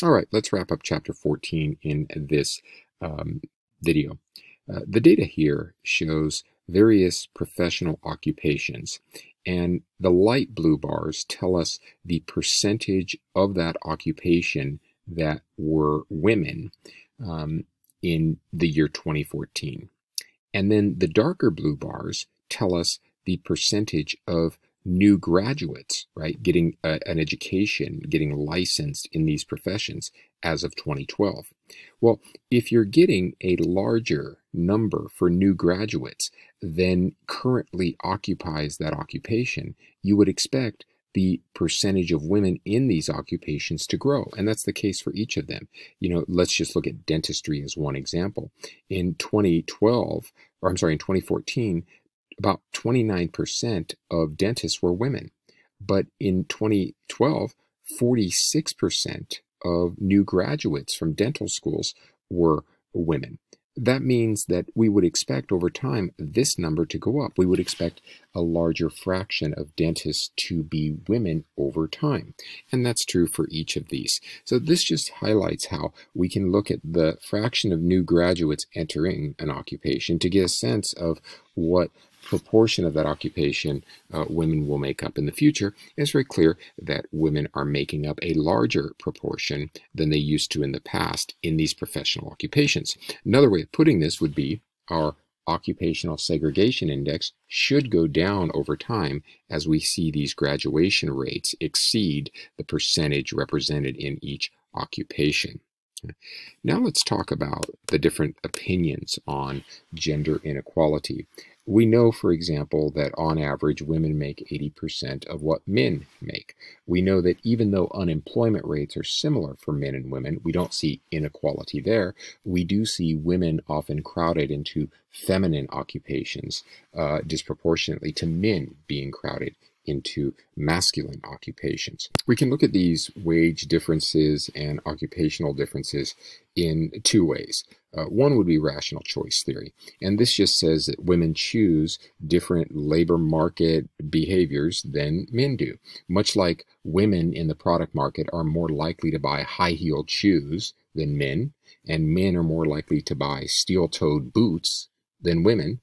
All right, let's wrap up chapter 14 in this um, video. Uh, the data here shows various professional occupations, and the light blue bars tell us the percentage of that occupation that were women um, in the year 2014. And then the darker blue bars tell us the percentage of new graduates, right, getting a, an education, getting licensed in these professions as of 2012. Well, if you're getting a larger number for new graduates than currently occupies that occupation, you would expect the percentage of women in these occupations to grow. And that's the case for each of them. You know, let's just look at dentistry as one example. In 2012, or I'm sorry, in 2014, about 29% of dentists were women. But in 2012, 46% of new graduates from dental schools were women that means that we would expect over time this number to go up. We would expect a larger fraction of dentists to be women over time. And that's true for each of these. So this just highlights how we can look at the fraction of new graduates entering an occupation to get a sense of what proportion of that occupation uh, women will make up in the future, it's very clear that women are making up a larger proportion than they used to in the past in these professional occupations. Another way of putting this would be our occupational segregation index should go down over time as we see these graduation rates exceed the percentage represented in each occupation. Now let's talk about the different opinions on gender inequality. We know, for example, that on average, women make 80% of what men make. We know that even though unemployment rates are similar for men and women, we don't see inequality there. We do see women often crowded into feminine occupations uh, disproportionately to men being crowded into masculine occupations. We can look at these wage differences and occupational differences in two ways. Uh, one would be rational choice theory, and this just says that women choose different labor market behaviors than men do. Much like women in the product market are more likely to buy high-heeled shoes than men, and men are more likely to buy steel-toed boots than women,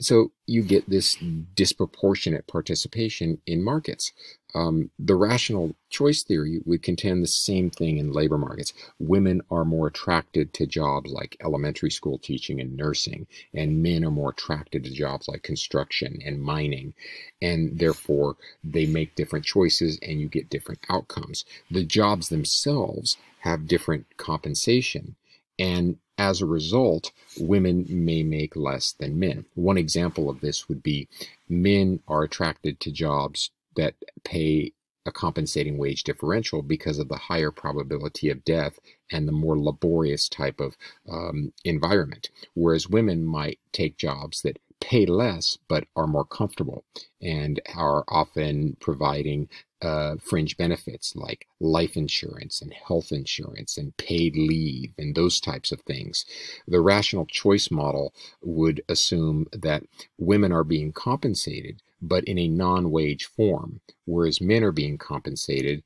so you get this disproportionate participation in markets. Um, the rational choice theory would contend the same thing in labor markets. Women are more attracted to jobs like elementary school teaching and nursing, and men are more attracted to jobs like construction and mining. And therefore, they make different choices and you get different outcomes. The jobs themselves have different compensation. And as a result, women may make less than men. One example of this would be men are attracted to jobs that pay a compensating wage differential because of the higher probability of death and the more laborious type of um, environment. Whereas women might take jobs that pay less but are more comfortable and are often providing uh, fringe benefits like life insurance and health insurance and paid leave and those types of things. The rational choice model would assume that women are being compensated but in a non-wage form, whereas men are being compensated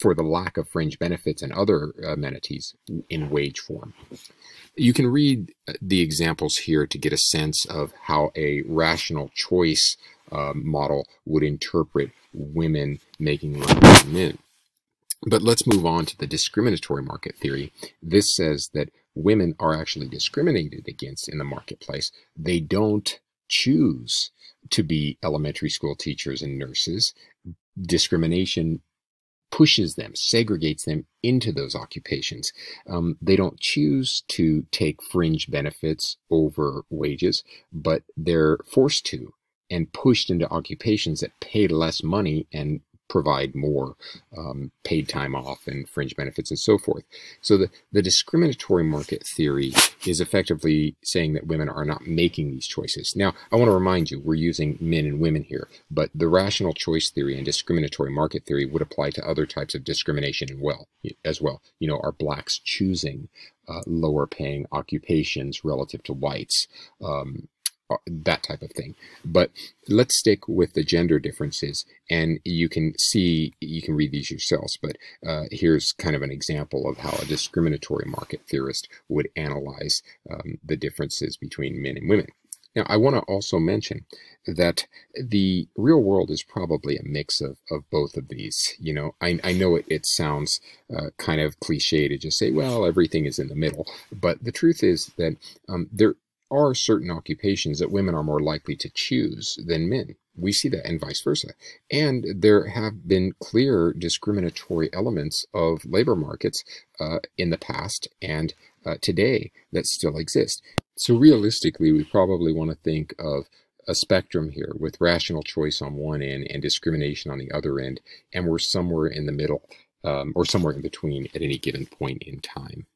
for the lack of fringe benefits and other amenities in wage form. You can read uh, the examples here to get a sense of how a rational choice uh, model would interpret women making money than men. But let's move on to the discriminatory market theory. This says that women are actually discriminated against in the marketplace. They don't choose to be elementary school teachers and nurses. Discrimination pushes them, segregates them into those occupations. Um, they don't choose to take fringe benefits over wages, but they're forced to and pushed into occupations that pay less money and provide more um, paid time off and fringe benefits and so forth. So the, the discriminatory market theory is effectively saying that women are not making these choices. Now, I want to remind you, we're using men and women here, but the rational choice theory and discriminatory market theory would apply to other types of discrimination as well. As well. You know, are blacks choosing uh, lower paying occupations relative to whites? Um, that type of thing. But let's stick with the gender differences, and you can see, you can read these yourselves, but uh, here's kind of an example of how a discriminatory market theorist would analyze um, the differences between men and women. Now, I want to also mention that the real world is probably a mix of, of both of these. You know, I, I know it, it sounds uh, kind of cliche to just say, well, everything is in the middle. But the truth is that um, there are certain occupations that women are more likely to choose than men. We see that and vice versa. And there have been clear discriminatory elements of labor markets uh, in the past and uh, today that still exist. So realistically, we probably want to think of a spectrum here with rational choice on one end and discrimination on the other end, and we're somewhere in the middle um, or somewhere in between at any given point in time.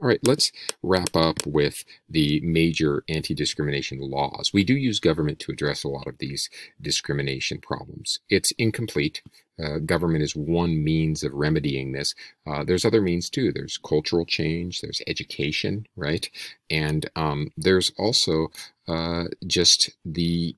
All right, let's wrap up with the major anti-discrimination laws. We do use government to address a lot of these discrimination problems. It's incomplete. Uh, government is one means of remedying this. Uh, there's other means too. There's cultural change, there's education, right? And um, there's also uh, just the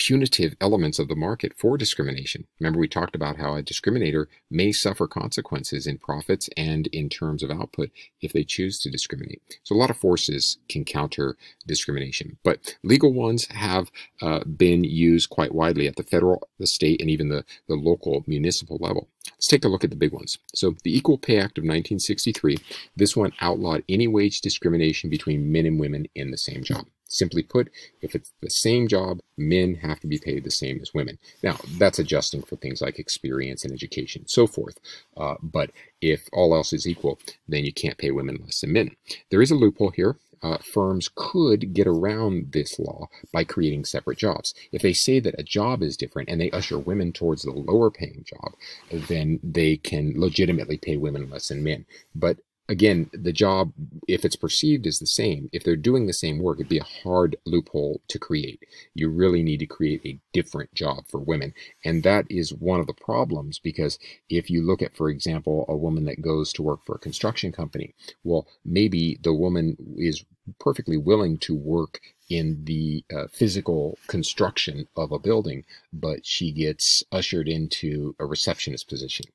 punitive elements of the market for discrimination. Remember, we talked about how a discriminator may suffer consequences in profits and in terms of output if they choose to discriminate. So a lot of forces can counter discrimination, but legal ones have uh, been used quite widely at the federal, the state, and even the, the local municipal level. Let's take a look at the big ones. So the Equal Pay Act of 1963, this one outlawed any wage discrimination between men and women in the same job. Simply put, if it's the same job, men have to be paid the same as women. Now, that's adjusting for things like experience and education, and so forth. Uh, but if all else is equal, then you can't pay women less than men. There is a loophole here. Uh, firms could get around this law by creating separate jobs. If they say that a job is different and they usher women towards the lower paying job, then they can legitimately pay women less than men. But again, the job, if it's perceived as the same, if they're doing the same work, it'd be a hard loophole to create. You really need to create a different job for women. And that is one of the problems because if you look at, for example, a woman that goes to work for a construction company, well, maybe the woman is perfectly willing to work in the uh, physical construction of a building, but she gets ushered into a receptionist position.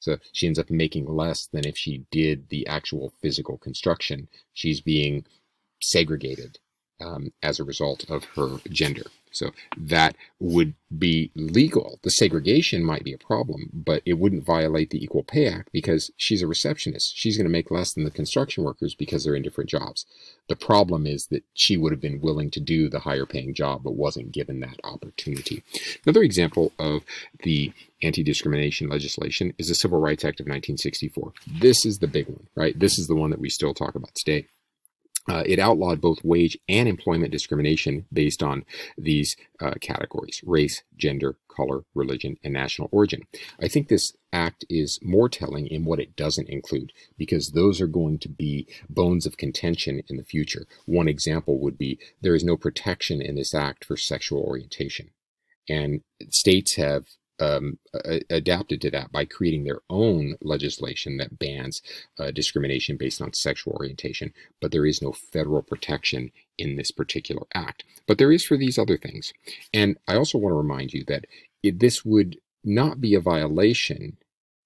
So she ends up making less than if she did the actual physical construction. She's being segregated um, as a result of her gender. So that would be legal. The segregation might be a problem, but it wouldn't violate the Equal Pay Act because she's a receptionist. She's going to make less than the construction workers because they're in different jobs. The problem is that she would have been willing to do the higher paying job, but wasn't given that opportunity. Another example of the anti-discrimination legislation is the Civil Rights Act of 1964. This is the big one, right? This is the one that we still talk about today. Uh, it outlawed both wage and employment discrimination based on these uh, categories race, gender, color, religion, and national origin. I think this act is more telling in what it doesn't include because those are going to be bones of contention in the future. One example would be there is no protection in this act for sexual orientation. And states have um, adapted to that by creating their own legislation that bans uh, discrimination based on sexual orientation, but there is no federal protection in this particular act. But there is for these other things. And I also want to remind you that it, this would not be a violation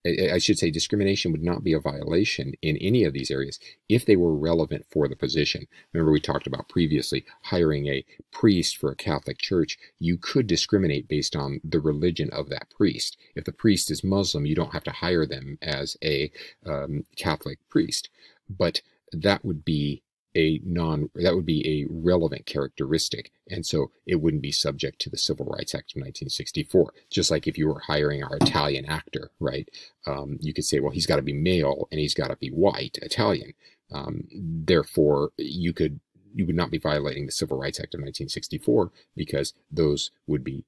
I should say discrimination would not be a violation in any of these areas if they were relevant for the position. Remember we talked about previously hiring a priest for a Catholic church. You could discriminate based on the religion of that priest. If the priest is Muslim, you don't have to hire them as a um, Catholic priest. But that would be a non that would be a relevant characteristic and so it wouldn't be subject to the civil rights act of 1964 just like if you were hiring our italian actor right um, you could say well he's got to be male and he's got to be white italian um, therefore you could you would not be violating the civil rights act of 1964 because those would be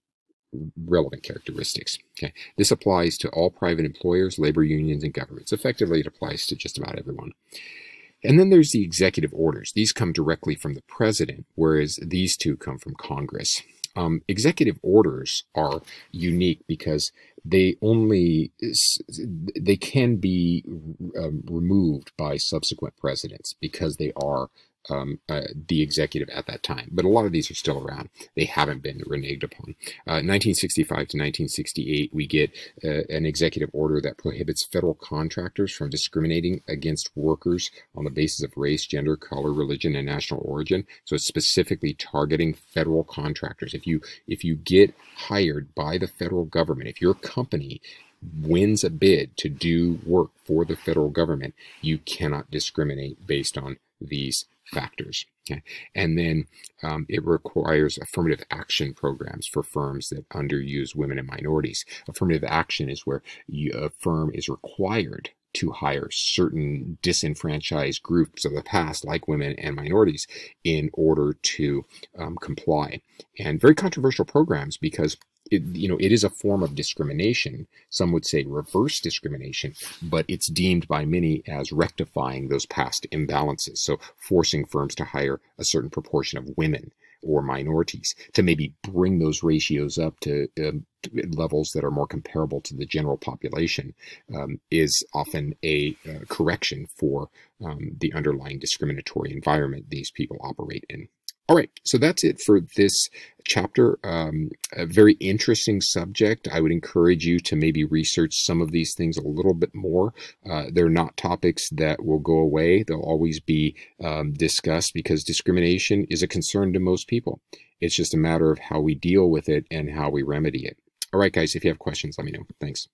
relevant characteristics. Okay, this applies to all private employers, labor unions, and governments. Effectively, it applies to just about everyone. And then there's the executive orders. These come directly from the president, whereas these two come from Congress. Um, executive orders are unique because they only they can be um, removed by subsequent presidents because they are um, uh, the executive at that time. But a lot of these are still around. They haven't been reneged upon. 1965 uh, to 1968, we get uh, an executive order that prohibits federal contractors from discriminating against workers on the basis of race, gender, color, religion, and national origin. So it's specifically targeting federal contractors. If you if you get hired by the federal government, if your company wins a bid to do work for the federal government, you cannot discriminate based on these factors. Okay. And then um, it requires affirmative action programs for firms that underuse women and minorities. Affirmative action is where you, a firm is required to hire certain disenfranchised groups of the past, like women and minorities, in order to um, comply. And very controversial programs because it, you know, it is a form of discrimination. Some would say reverse discrimination, but it's deemed by many as rectifying those past imbalances. So forcing firms to hire a certain proportion of women or minorities to maybe bring those ratios up to um, levels that are more comparable to the general population um, is often a uh, correction for um, the underlying discriminatory environment these people operate in. All right, so that's it for this chapter. Um, a very interesting subject. I would encourage you to maybe research some of these things a little bit more. Uh, they're not topics that will go away. They'll always be um, discussed because discrimination is a concern to most people. It's just a matter of how we deal with it and how we remedy it. All right, guys, if you have questions, let me know. Thanks.